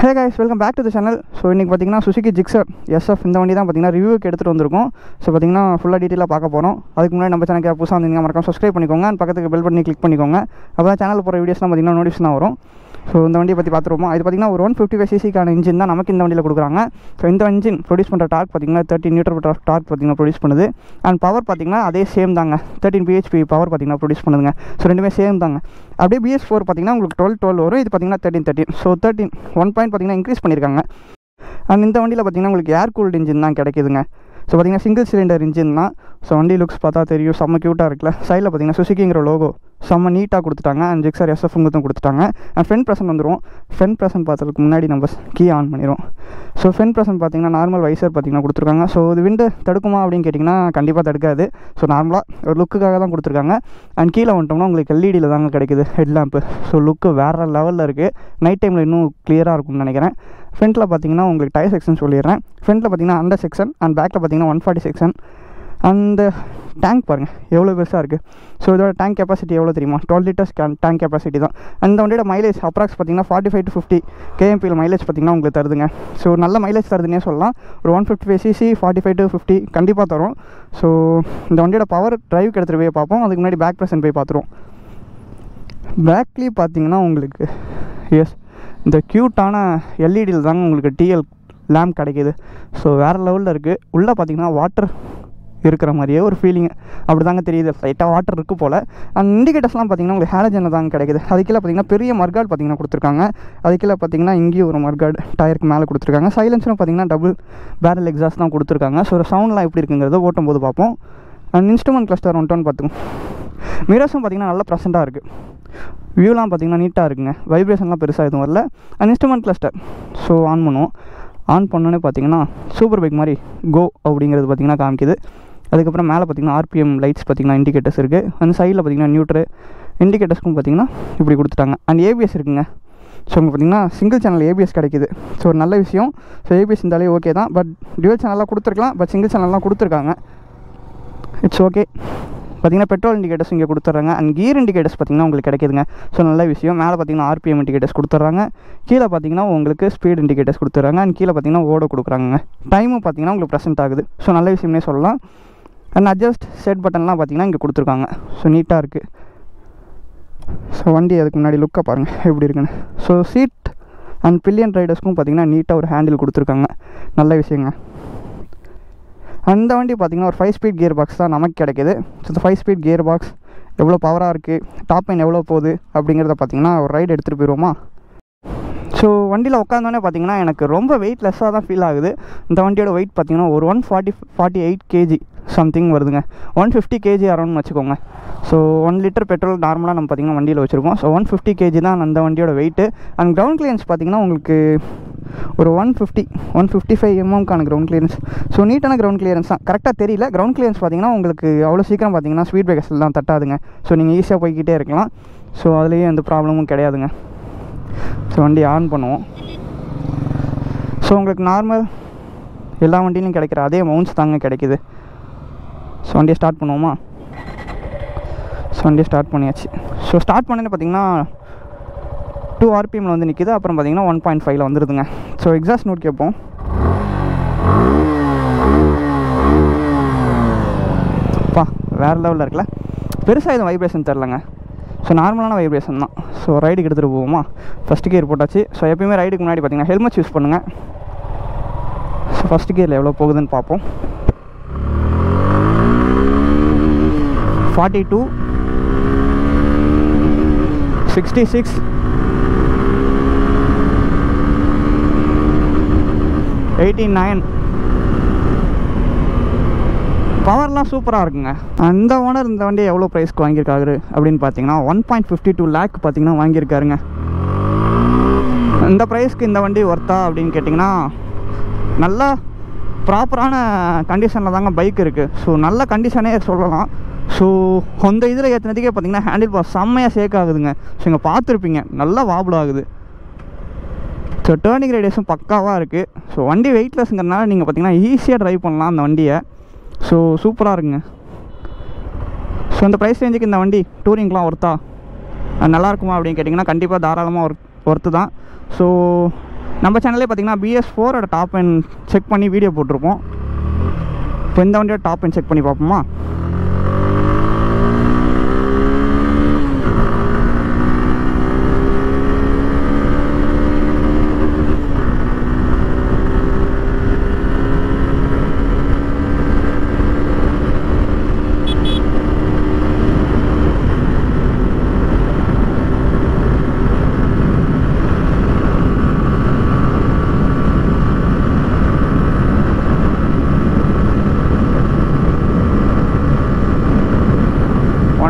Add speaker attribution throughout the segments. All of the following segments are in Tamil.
Speaker 1: Hey guys welcome back to the channel so இன்றைக்கி பார்த்தீங்கன்னா சுசுகி ஜிக்ஸர் எஸ்எஃப் இந்த வண்டி தான் பார்த்தீங்கன்னா ரிவ்யூக்கு எடுத்துகிட்டு வந்திருக்கோம். ஸோ பார்த்தீங்கன்னா ஃபுல்லாக டீட்டெயிலாக பார்க்க போகிறோம் அதுக்கு முன்னாடி நம்ம சேனலுக்கு புதுசாக வந்தீங்க மறக்காம சப்ஸ்கிரைப் பண்ணிக்கோங்க. And பக்கத்துக்கு பெல் பண்ணி கிளிக் பண்ணிக்கோங்க. அப்போ தான் சேனலில் போகிற வீடியோஸ்லாம் பார்த்தீங்கன்னா நோட்டிஃபிகேஷன் வரும். ஸோ இந்த வண்டியை பற்றி பார்த்துருப்போம் இது பார்த்தீங்கன்னா ஒரு ஒன் ஃபிஃப்டி ஃபைவ் சிசிக்கான இன்ஜின் தான் நமக்கு இந்த வண்டியில் கொடுக்குறாங்க. ஸோ இந்த இன்ஜின் ப்ரொடியூஸ் பண்ணுற டார்க் பார்த்தீங்கன்னா தேர்ட்டின் நியூட்டர் டார்க் டார்க் பார்த்தீங்கன்னா ப்ரொடியூஸ் பண்ணுது. அண்ட் பவர் பார்த்தீங்கன்னா அதே சேம் தாங்க. தேர்ட்டின் பிஹெச்பி பவர் பார்த்தீங்கன்னா ப்ரொடியூஸ் பண்ணுதுங்க. ஸோ ரெண்டுமே சேம் தாங்க. அப்படியே பிஎஸ் ஃபோர் பார்த்தீங்கன்னா உங்களுக்கு டுவெல் டுவெல் வரும். இது பார்த்தீங்கன்னா thirteen thirteen so thirteen one point பார்த்திங்கன்னா இன்க்ரீஸ் பண்ணியிருக்காங்க அண்ட் இந்த வண்டியில் பார்த்தீங்கன்னா உங்களுக்கு ஏர் கூல்டு இன்ஜின் தான் கிடைக்குதுங்க. ஸோ பார்த்தீங்கன்னா சிங்கிள் சிலிண்டர் இன்ஜின் தான். ஸோ வண்டி லுக்ஸ் பார்த்தா தெரியும். செம்ம க்யூட்டாக இருக்குல்ல. சைடில் பார்த்தீங்கன்னா சுசுக்கிங்கிற லோகோ செம்ம நீட்டாக கொடுத்துட்டாங்க. அண்ட் ஜிக்ஸார் எஸ்எஃப் உங்கத்தும் கொடுத்துட்டாங்க. அண்ட் ஃப்ரெண்ட் ப்ரெசன்ட் வந்துடும் ஃப்ரண்ட் ப்ரெசன்ட் பார்த்ததுக்கு முன்னாடி நம்ம கீ ஆன் பண்ணிடுவோம் ஸோ ஃப்ரண்ட் ப்ரெசன்ட் பார்த்தீங்கன்னா நார்மல் வைசர் பார்த்திங்கன்னா கொடுத்துருக்காங்க. ஸோ இது விண்டு தடுக்குமா அப்படின்னு கேட்டிங்கன்னா கண்டிப்பாக தடுக்காது. ஸோ நார்மலாக ஒரு லுக்குக்காக தான் கொடுத்துருக்காங்க. அண்ட் கீழே வந்துட்டோம்னா உங்களுக்கு எல்இடியில் தாங்க கிடைக்குது ஹெட் லேம்ப்பு ஸோ லுக்கு வேறு லெவலில் இருக்குது நைட் டைமில் இன்னும் கிளியராக இருக்கும்னு நினைக்கிறேன். ஃப்ரண்ட்டில் பார்த்தீங்கன்னா உங்களுக்கு டயர் செக்ஷன் சொல்லிடுறேன். ஃப்ரண்ட்டில் பார்த்தீங்கன்னா அண்டர் செக்ஷன் அண்ட் பேக்கில் பார்த்தீங்கன்னா ஒன் ஃபார்ட்டி செக்ஷன் அந்த டேங்க் பாருங்கள் எவ்வளோ பெருசாக இருக்குது ஸோ இதோட டேங்க் கெப்பாசிட்டி எவ்வளோ தெரியுமா? டுவெல் லிட்டர்ஸ் டேங்க் கெப்பாசிட்டி தான். அந்த வண்டியோட மைலேஜ் அப்ராக்ஸ் பார்த்தீங்கன்னா ஃபார்ட்டி ஃபைவ் டு ஃபிஃப்டி கேஎம்பியில் மைலேஜ் பார்த்தீங்கன்னா உங்களுக்கு தருதுங்க. ஸோ நல்ல மைலேஜ் தருதுன்னே சொல்லலாம். ஒரு one fifty five CC forty five to fifty கண்டிப்பாக தரும். ஸோ இந்த வண்டியோட பவர் ட்ரைவ் எடுத்துகிட்டு போய் பார்ப்போம். அதுக்கு முன்னாடி பேக் ப்ரெசன்ட் போய் பார்த்துருவோம். பேக்லி பார்த்தீங்கன்னா உங்களுக்கு எஸ் இந்த க்யூட்டான எல்இடியில் தாங்க உங்களுக்கு டிஎல் லேம்ப் கிடைக்கிது. ஸோ வேறு லெவலில் இருக்குது உள்ளே பார்த்தீங்கன்னா வாட்டர் இருக்கிற மாதிரியே ஒரு ஃபீலிங் அப்படி தாங்க தெரியுது லைட்டாக வாட்டர் இருக்குது போல். அந்த இண்டிகேட்டர்ஸ்லாம் பார்த்தீங்கன்னா உங்களுக்கு ஹேலஜனில் தாங்க கிடைக்குது. அதுக்கெல்லாம் பார்த்தீங்கன்னா பெரிய மர்கார்டு பார்த்தீங்கன்னா கொடுத்துருக்காங்க. அதுக்கீழே பார்த்தீங்கன்னா இங்கேயும் ஒரு மர்கார்டு டயருக்கு மேலே கொடுத்துருக்காங்க. சைலன்ஸரும் பார்த்தீங்கன்னா டபுள் பேரல் எக்ஸாஸ்ட் தான் கொடுத்துருக்காங்க. ஸோ சவுண்ட்லாம் எப்படி இருக்குங்கிறத ஓட்டும் போது பார்ப்போம் அண்ட் இன்ஸ்ட்ருமெண்ட் கிளஸ்டர் ஒன்ட்டோன்னு பார்த்துக்கோம் மிரர்ஸும் பார்த்தீங்கன்னா நல்லா ப்ரெசென்ட்டாக இருக்குது வியூலாம் பார்த்திங்கன்னா நீட்டாக இருக்குங்க. வைப்ரேஷன்லாம் பெருசாக எதுவும் வரல. And instrument cluster so on பண்ணுவோம். ஆன் பண்ணோன்னே பார்த்தீங்கன்னா சூப்பர் பைக் மாதிரி கோ அப்படிங்கிறது பார்த்தீங்கன்னா காமிக்குது. அதுக்கப்புறம் மேலே பார்த்தீங்கன்னா ஆர்பிஎம் லைட்ஸ் பார்த்தீங்கன்னா இண்டிகேட்டர்ஸ் இருக்குது அந்த சைடில் பார்த்தீங்கன்னா நியூட்ரு இண்டிகேட்டர்ஸ்க்கும் பார்த்திங்கன்னா இப்படி கொடுத்துட்டாங்க. அண்ட் ஏபிஎஸ் இருக்குங்க. ஸோ உங்களுக்கு பார்த்தீங்கன்னா சிங்கிள் சேனல் ஏபிஎஸ் கிடைக்குது. ஸோ ஒரு நல்ல விஷயம். ஸோ ஏபிஎஸ் இருந்தாலே ஓகே தான். பட் டியூவல் சேனல்லாம் கொடுத்துருக்கலாம். பட் சிங்கிள் சேனல்லாம் கொடுத்துருக்காங்க. இட்ஸ் ஓகே பார்த்தீங்கன்னா பெட்ரோல் இண்டிகேட்டர்ஸ் இங்கே கொடுத்துட்றாங்க. அண்ட் கீர் இண்டிகேட்டர்ஸ் பார்த்தீங்கன்னா உங்களுக்கு கிடைக்குதுங்க. ஸோ நல்ல விஷயம். மேலே பார்த்தீங்கன்னா ஆர்பிஎம் இண்டிகேட்டர்ஸ் கொடுத்துட்றாங்க. கீழே பார்த்தீங்கன்னா உங்களுக்கு ஸ்பீட் இண்டிகேட்டர்ஸ் கொடுத்துட்றாங்க. அண்ட் கீழே பார்த்தீங்கன்னா ஓட கொடுக்குறாங்க டைமும் பார்த்தீங்கன்னா உங்களுக்கு ப்ரெசென்ட் ஆகுது. ஸோ நல்ல விஷயம்னே சொல்லலாம். அண்ட் அட்ஜஸ்ட் செட் பட்டன்லாம் பார்த்தீங்கன்னா இங்கே கொடுத்துருக்காங்க. ஸோ நீட்டாக இருக்குது ஸோ வண்டி அதுக்கு முன்னாடி லுக்கை பாருங்கள் எப்படி இருக்குன்னு. ஸோ சீட் அண்ட் பில்லியன் ரைடர்ஸ்க்கும் பார்த்தீங்கன்னா நீட்டாக ஒரு ஹேண்டில் கொடுத்துருக்காங்க. நல்ல விஷயங்க. அந்த வண்டி பார்த்திங்கன்னா ஒரு ஃபைவ் ஸ்பீட் கியர் பாக்ஸ் தான் நமக்கு கிடைக்கிது. ஸோ இந்த ஃபைவ் ஸ்பீட் கியர் பாக்ஸ் எவ்வளோ பவராக இருக்குது டாப் லைன் எவ்வளோ போகுது அப்படிங்கிறத பார்த்திங்கன்னா ஒரு ரைடு எடுத்துகிட்டு போயிடுவோமா ஸோ வண்டியில் உட்காந்தோடனே பார்த்தீங்கன்னா எனக்கு ரொம்ப வெயிட்லெஸ்ஸாக தான் ஃபீல் ஆகுது. இந்த வண்டியோட வெயிட் பார்த்தீங்கன்னா ஒரு one forty forty eight KG something வருதுங்க. ஒன் ஃபிஃப்டி கேஜி அரௌண்ட் வச்சுக்கோங்க. ஸோ ஒன் லிட்டர் பெட்ரோல் நார்மலாக நம்ம பார்த்திங்கன்னா வண்டியில் வச்சுருக்கோம் ஸோ ஒன் ஃபிஃப்டி கேஜி தான் அந்த வண்டியோட வெயிட்டு அண்ட் கிரவுண்ட் கிளியன்ஸ் பார்த்திங்கன்னா உங்களுக்கு ஒரு one fifty one fifty five எம்எம்க்கான ground clearance so நீட்டான கிரவுண்ட் கிளியரன்ஸ் தான். கரெக்டாக தெரியல. கிரவுண்ட் கிளியரன்ஸ் பார்த்தீங்கன்னா உங்களுக்கு அவ்வளோ சீக்கிரம் பார்த்தீங்கன்னா ஸ்பீட் பிரேக்கர்ஸில் தான் தட்டாதுங்க. ஸோ நீங்கள் ஈஸியாக போய்கிட்டே இருக்கலாம். ஸோ அதுலேயும் எந்த ப்ராப்ளமும் கிடையாதுங்க. ஸோ வண்டி ஆன் பண்ணுவோம். ஸோ உங்களுக்கு நார்மல் எல்லா வண்டியிலையும் கிடைக்கிற அதே மவுண்ட்ஸ் தாங்க கிடைக்குது. ஸோ வண்டியை ஸ்டார்ட் பண்ணுவோமா? ஸோ வண்டியை ஸ்டார்ட் பண்ணியாச்சு. ஸோ ஸ்டார்ட் பண்ணது பார்த்தீங்கன்னா டூ ஆர்பிஎம்மில் வந்து நிற்கிது அப்புறம் பார்த்தீங்கன்னா ஒன் பாயிண்ட் ஃபைவ்ல வந்துடுதுங்க ஸோ எக்ஸாஸ்ட் நோட் கேட்போம். அப்பா வேறு லெவலில் இருக்குல்ல. பெருசாக எதுவும் வைப்ரேஷன் தெரிலங்க. ஸோ நார்மலான வைப்ரேஷன் தான். ஸோ ரைடுக்கு எடுத்துகிட்டு போவோமா? ஃபஸ்ட்டு கியர் போட்டாச்சு. ஸோ எப்பயுமே ரைடுக்கு முன்னாடி பார்த்தீங்கன்னா ஹெல்மெட் யூஸ் பண்ணுங்கள் ஸோ ஃபஸ்ட்டு கியரில் எவ்வளோ போகுதுன்னு பார்ப்போம் forty to sixty six eighty nine பவர்லாம் சூப்பராக இருக்குங்க. அந்த ஓனர் இந்த வண்டியை எவ்வளோ ப்ரைஸ்க்கு வாங்கியிருக்காரு அப்படின்னு பார்த்தீங்கன்னா one point fifty two lakh பார்த்தீங்கன்னா வாங்கியிருக்காருங்க. இந்த ப்ரைஸ்க்கு இந்த வண்டி ஒர்த்தா அப்படின்னு கேட்டிங்கன்னா நல்லா ப்ராப்பரான கண்டிஷனில் தாங்க பைக் இருக்குது ஸோ நல்ல கண்டிஷனே சொல்லலாம். ஸோ அந்த இதில் ஏற்றினதுக்கே பார்த்தீங்கன்னா ஹேண்டில் பார் செம்மையாக சேக் ஆகுதுங்க. ஸோ இங்கே பார்த்துருப்பீங்க நல்லா வாபிள் ஆகுது. ஸோ டேர்னிங் ரேடியஸும் பக்காவாக இருக்குது ஸோ வண்டி வெயிட்லெஸ்ங்கிறனால நீங்கள் பார்த்தீங்கன்னா ஈஸியாக ட்ரைவ் பண்ணலாம் அந்த வண்டியை. ஸோ சூப்பராக இருக்குங்க. ஸோ இந்த ப்ரைஸ் ரேஞ்சுக்கு இந்த வண்டி டூரிங்லாம் ஒர்த்தா நல்லா இருக்குமா அப்படின்னு கேட்டிங்கன்னா கண்டிப்பாக தாராளமாக ஒர்க் ஒர்த்து தான். ஸோ நம்ம சேனல்லே பார்த்தீங்கன்னா பிஎஸ் ஃபோரோட டாப் அண்ட் செக் பண்ணி வீடியோ போட்டிருப்போம். இப்போ இந்த வண்டியோட டாப் அண்ட் செக் பண்ணி பார்ப்போமா?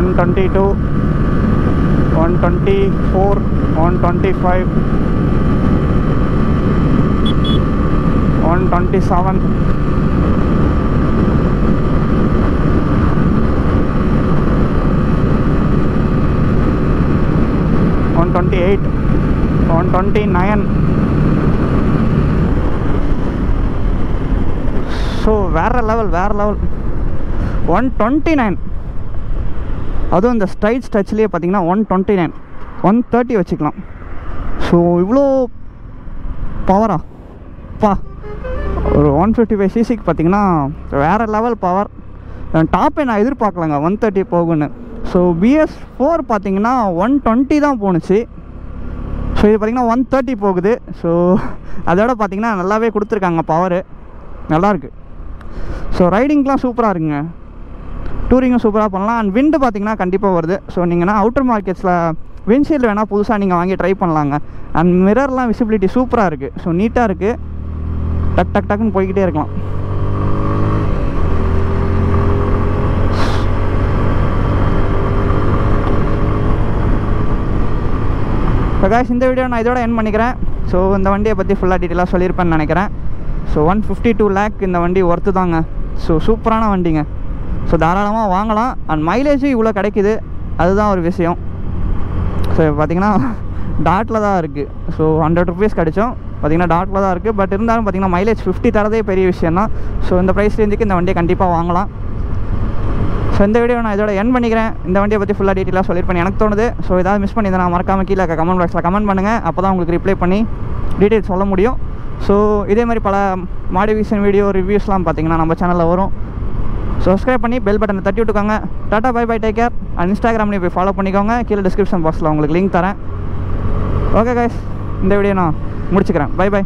Speaker 1: 122 124 125 127 128 129 So where level where level. 129 அதுவும் இந்த ஸ்ட்ரைட் ஸ்டச்லேயே பார்த்தீங்கன்னா one twenty nine one thirty வச்சுக்கலாம் ஸோ இவ்வளோ பவரா பா. ஒரு ஒன் ஃபிஃப்டி ஃபைவ் சிசிக்கு பார்த்தீங்கன்னா வேறு லெவல் பவர் டாப்பே நான் எதிர்பார்க்கலங்க ஒன் தேர்ட்டி போகுன்னு ஸோ பிஎஸ் ஃபோர் பார்த்தீங்கன்னா ஒன் டுவெண்ட்டி தான் போணுச்சு. ஸோ இது பார்த்தீங்கன்னா ஒன் தேர்ட்டி போகுது. ஸோ அதோட பார்த்தீங்கன்னா நல்லாவே கொடுத்துருக்காங்க பவரு நல்லாயிருக்கு ஸோ ரைடிங்லாம் சூப்பராக இருக்குங்க. டூரிங்கும் சூப்பராக பண்ணலாம். அண்ட் விண்டு பார்த்தீங்கன்னா கண்டிப்பாக வருது. ஸோ நீங்கள்னா அவுட்டர் மார்க்கெட்ஸில் விண்ட்ஷீல்டு வேணால் புதுசாக நீங்கள் வாங்கி ட்ரை பண்ணலாங்க. அண்ட் மிரர்லாம் விசிபிலிட்டி சூப்பராக இருக்குது ஸோ நீட்டாக இருக்குது டக் டக் டக்குன்னு போய்கிட்டே இருக்கலாம். பிரகாஷ் இந்த வீடியோ நான் இதோட என் பண்ணிக்கிறேன். ஸோ இந்த வண்டியை பற்றி ஃபுல்லாக டீட்டெயிலாக சொல்லியிருப்பேன்னு நினைக்கிறேன். So one fifty two lakh இந்த வண்டி ஒர்த்து தாங்க. ஸோ சூப்பரான வண்டிங்க. ஸோ தாராளமாக வாங்கலாம். அண்ட் மைலேஜும் இவ்வளோ கிடைக்குது. அதுதான் ஒரு விஷயம். ஸோ பார்த்தீங்கன்னா டாட்டில் தான் இருக்குது ஸோ ஹண்ட்ரட் ருபீஸ் கிடைச்சோம். பார்த்தீங்கன்னா டாட்டில் தான் இருக்குது பட் இருந்தாலும் பார்த்தீங்கன்னா மைலேஜ் ஃபிஃப்டி தரதே பெரிய விஷயம் தான் ஸோ இந்த ப்ரைஸ் ரேஞ்சுக்கு இந்த வண்டியை கண்டிப்பாக வாங்கலாம். ஸோ இந்த வீடியோ நான் இதோட என் பண்ணிக்கிறேன். இந்த வண்டியை பற்றி ஃபுல்லாக டீட்டெயிலாக சொல்லியிருப்பேன் எனக்கு தோணுது. ஸோ ஏதாவது மிஸ் பண்ணி நான் மறக்காமல் கீழே கமெண்ட் பாக்ஸில் கமெண்ட் பண்ணுங்கள் அப்போ தான் உங்களுக்கு ரிப்ளை பண்ணி டீட்டெயில்ஸ் சொல்ல முடியும். ஸோ இதே மாதிரி பல மாடிஃபிகேஷன் வீடியோ ரிவ்யூஸ்லாம் பார்த்திங்கன்னா நம்ம சேனலில் வரும். சப்ஸ்கிரைப் பண்ணி பெல் பட்டனை தட்டி விட்டுக்கோங்க. Tata bye bye take care and இன்ஸ்டாகிராம்லேயும் போய் ஃபாலோ பண்ணிக்கோங்க. கீழே டிஸ்கிரிப்ஷன் பாக்ஸில் உங்களுக்கு லிங்க் தரேன். ஓகே கைஸ் இந்த வீடியோ நான் முடிச்சுக்கிறேன். By by